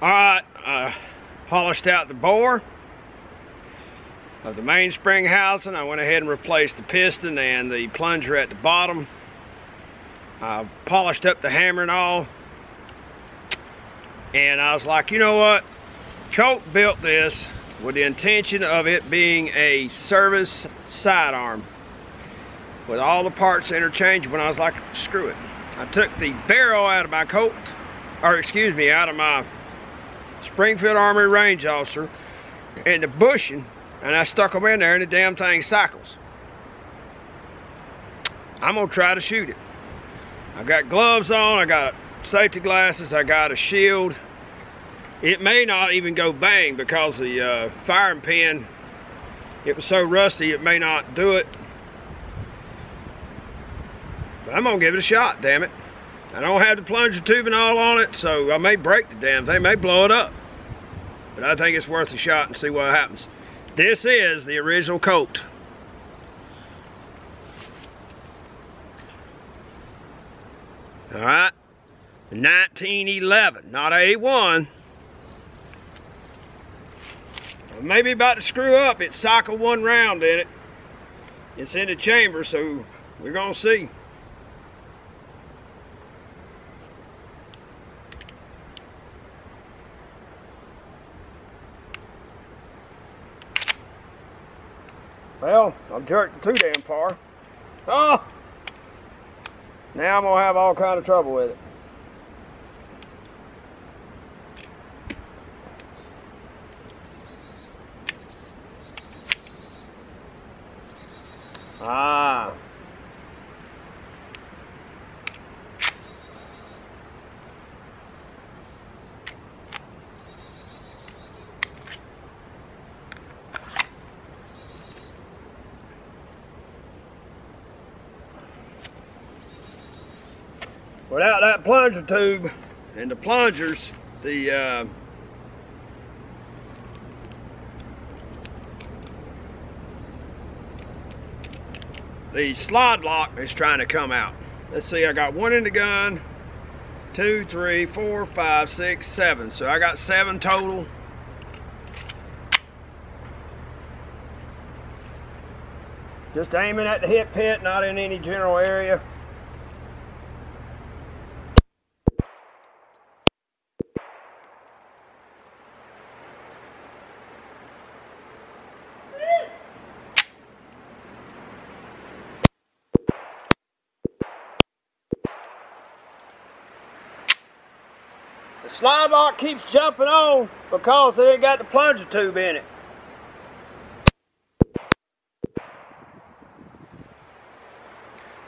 Alright, I uh, polished out the bore of the mainspring housing. I went ahead and replaced the piston and the plunger at the bottom. I polished up the hammer and all. And I was like, you know what? Colt built this with the intention of it being a service sidearm with all the parts interchangeable. And I was like, screw it. I took the barrel out of my Colt, or excuse me, out of my Springfield Armory Range Officer and the bushing and I stuck them in there and the damn thing cycles. I'm gonna try to shoot it. I got gloves on, I got safety glasses, I got a shield. It may not even go bang because the uh, firing pin, it was so rusty it may not do it. But I'm gonna give it a shot, damn it. I don't have the plunger tubing all on it, so I may break the damn thing, may blow it up. But I think it's worth a shot and see what happens. This is the original Colt. All right, 1911, not A1. Maybe about to screw up. It's cycle one round in it. It's in the chamber, so we're gonna see. Well, I'm jerked too damn far. Oh! Now I'm gonna have all kind of trouble with it. Without that plunger tube and the plungers, the uh, the slide lock is trying to come out. Let's see, I got one in the gun, two, three, four, five, six, seven. So I got seven total. Just aiming at the hip pit, not in any general area. The slide lock keeps jumping on because they ain't got the plunger tube in it.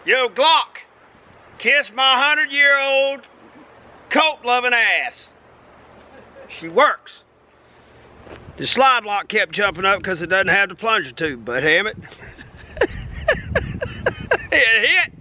Yo, Glock, kiss my hundred year old Colt loving ass. She works. The slide lock kept jumping up because it doesn't have the plunger tube, but damn it. it hit.